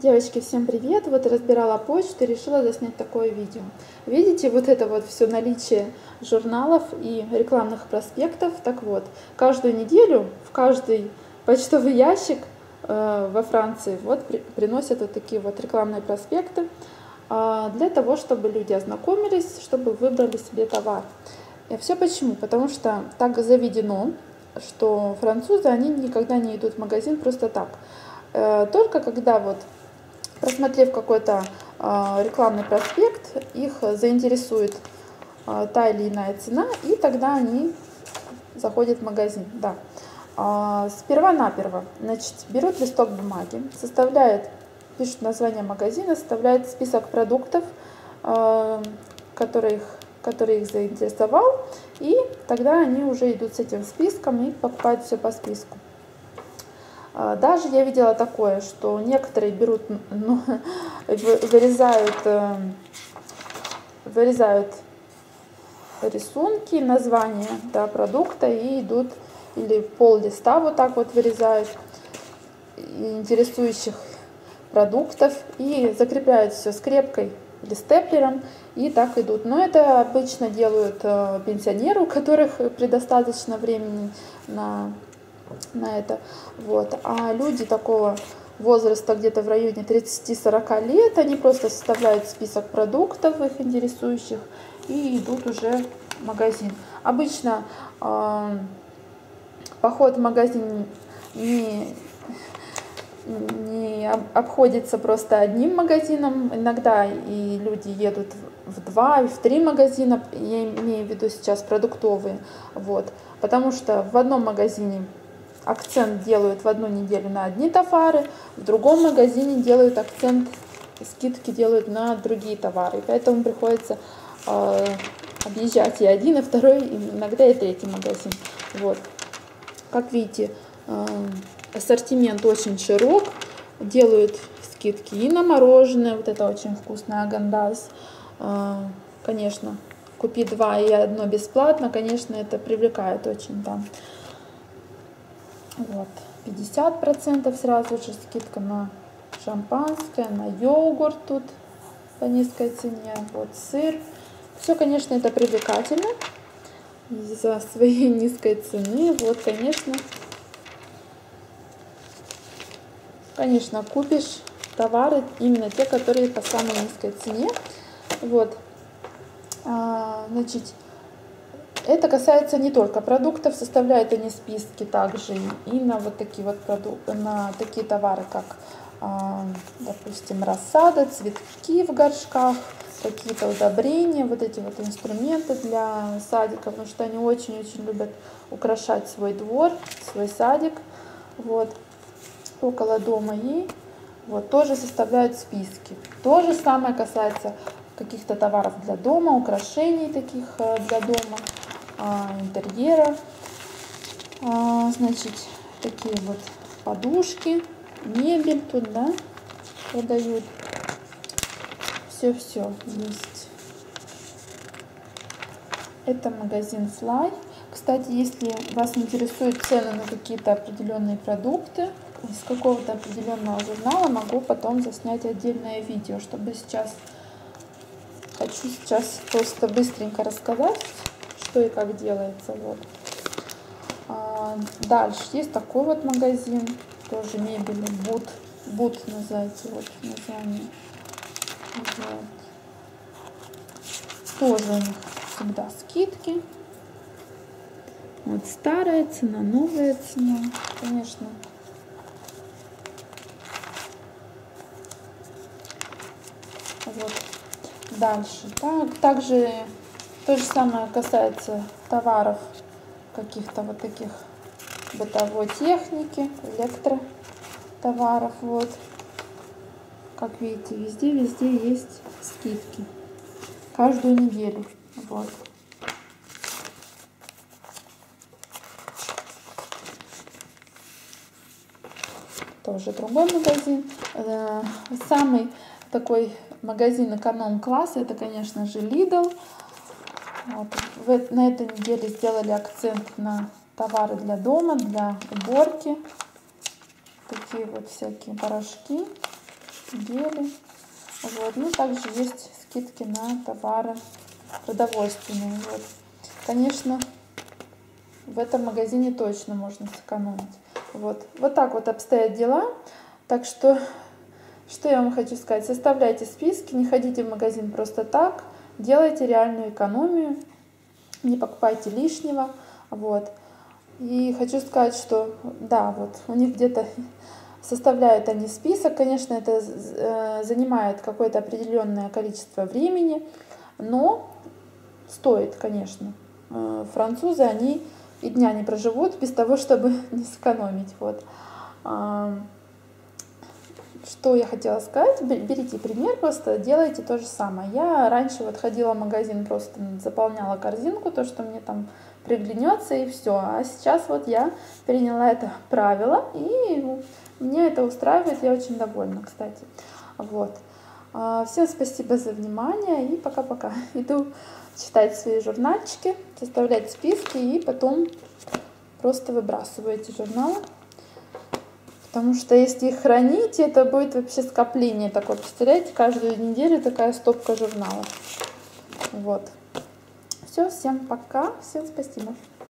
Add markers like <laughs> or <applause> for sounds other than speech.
Девочки, всем привет! Вот разбирала почту и решила заснять такое видео. Видите, вот это вот все наличие журналов и рекламных проспектов. Так вот, каждую неделю в каждый почтовый ящик э, во Франции вот при, приносят вот такие вот рекламные проспекты э, для того, чтобы люди ознакомились, чтобы выбрали себе товар. И все почему? Потому что так заведено, что французы, они никогда не идут в магазин просто так. Э, только когда вот просмотрев какой-то а, рекламный проспект, их заинтересует а, та или иная цена, и тогда они заходят в магазин. Да. А, сперва-наперво значит, берут листок бумаги, составляют, пишут название магазина, составляют список продуктов, который их, который их заинтересовал, и тогда они уже идут с этим списком и покупают все по списку. А, даже я видела такое, что некоторые берут, ну, <laughs> вырезают, э, вырезают рисунки, названия да, продукта и идут или пол листа вот так вот вырезают интересующих продуктов и закрепляют все скрепкой или степлером и так идут. Но это обычно делают э, пенсионеры, у которых <laughs> предостаточно времени на на это. Вот. А люди такого возраста где-то в районе 30-40 лет, они просто составляют список продуктов их интересующих и идут уже в магазин. Обычно э, поход в магазин не, не обходится просто одним магазином. Иногда и люди едут в два, в три магазина, я имею в виду сейчас продуктовые, вот, потому что в одном магазине акцент делают в одну неделю на одни товары, в другом магазине делают акцент, скидки делают на другие товары. Поэтому приходится э, объезжать и один, и второй, и иногда и третий магазин. Вот. Как видите, э, ассортимент очень широк, делают скидки и на мороженое, вот это очень вкусное агандаз. Э, конечно, купи два и одно бесплатно, конечно, это привлекает очень там. Да. Вот, 50% сразу же скидка на шампанское, на йогурт тут по низкой цене. Вот сыр. Все, конечно, это привлекательно из-за <laughs> своей низкой цены. Вот, конечно, конечно, купишь товары именно те, которые по самой низкой цене. Вот, а, значит, это касается не только продуктов, составляют они списки также и на вот такие вот продукты, на такие товары, как, а, допустим, рассада, цветки в горшках, какие-то удобрения, вот эти вот инструменты для садика, потому что они очень-очень любят украшать свой двор, свой садик, вот, около дома и вот тоже составляют списки. То же самое касается каких-то товаров для дома, украшений таких э, для дома интерьера. А, значит, такие вот подушки, мебель тут, да, продают. Все-все есть. Это магазин Fly. Кстати, если вас интересуют цены на какие-то определенные продукты из какого-то определенного журнала, могу потом заснять отдельное видео, чтобы сейчас хочу сейчас просто быстренько рассказать что и как делается. Вот. А, дальше есть такой вот магазин, тоже мебели, Бут, Бут называется вот название. Вот. Тоже у них всегда скидки. Вот старая цена, новая цена, конечно. Вот. Дальше. Так, также то же самое касается товаров каких-то вот таких бытовой техники, электротоваров. Вот. Как видите, везде-везде есть скидки. Каждую неделю. Вот. Тоже другой магазин. Э, самый такой магазин эконом-класса, это, конечно же, Lidl. Вот. В, на этой неделе сделали акцент на товары для дома, для уборки. Такие вот всякие порошки. гели. Вот. Ну, также есть скидки на товары продовольственные. Вот. Конечно, в этом магазине точно можно сэкономить. Вот. вот так вот обстоят дела. Так что, что я вам хочу сказать. Составляйте списки, не ходите в магазин просто так. Делайте реальную экономию, не покупайте лишнего. Вот. И хочу сказать, что да, вот у них где-то <laughs> составляют они список, конечно, это э, занимает какое-то определенное количество времени, но стоит, конечно. Э, французы, они и дня не проживут без того, <laughs> чтобы не сэкономить. Вот. Что я хотела сказать, берите пример, просто делайте то же самое. Я раньше вот ходила в магазин, просто заполняла корзинку, то, что мне там приглянется и все. А сейчас вот я переняла это правило, и мне это устраивает, я очень довольна, кстати. Вот. А, всем спасибо за внимание и пока-пока. Иду читать свои журнальчики, составлять списки и потом просто выбрасываю эти журналы. Потому что если их хранить, это будет вообще скопление такое. Представляете, каждую неделю такая стопка журналов. Вот. Все, всем пока, всем спасибо.